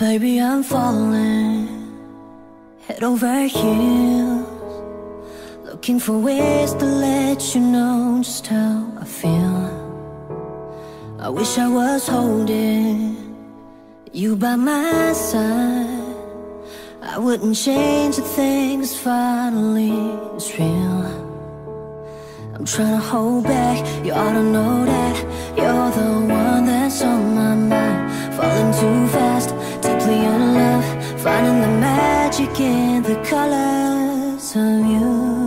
Baby, I'm falling head over heels, looking for ways to let you know just how I feel. I wish I was holding you by my side. I wouldn't change a thing, finally it's real. I'm trying to hold back, you ought to know that you're the one that's on my mind. Falling too fast, deeply in love, finding the magic in the colors of you.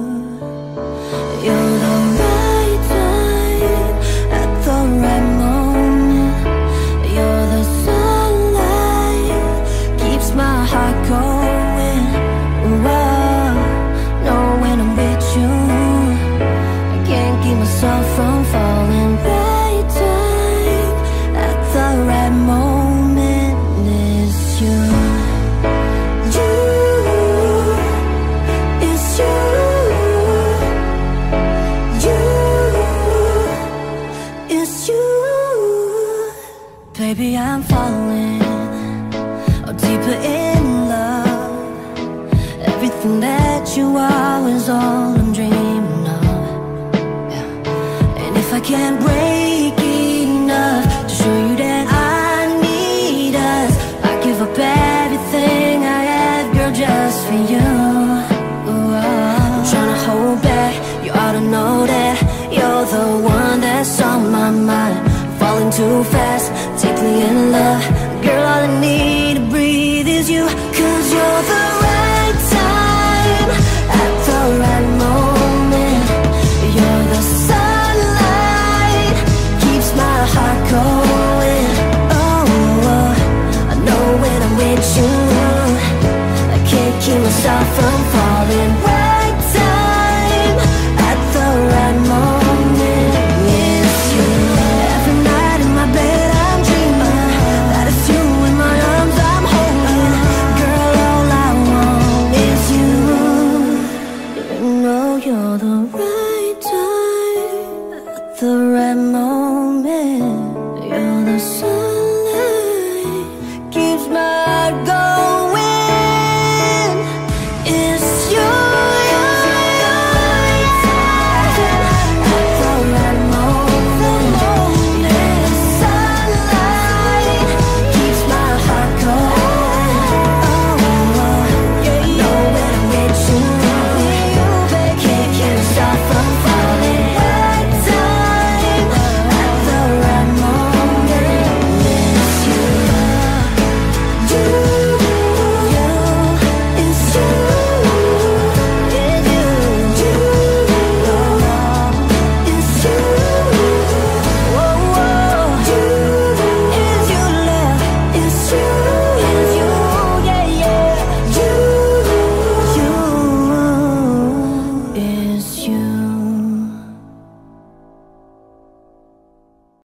It's you. Baby, I'm falling or deeper in love. Everything that you are is all I'm dreaming of. Yeah. And if I can't break too fast, deeply in love. Girl, all I need to breathe is you. Cause you're the right time at the right moment. You're the sunlight, keeps my heart going. Oh, oh, oh. I know when I'm with you, I can't keep myself from falling. around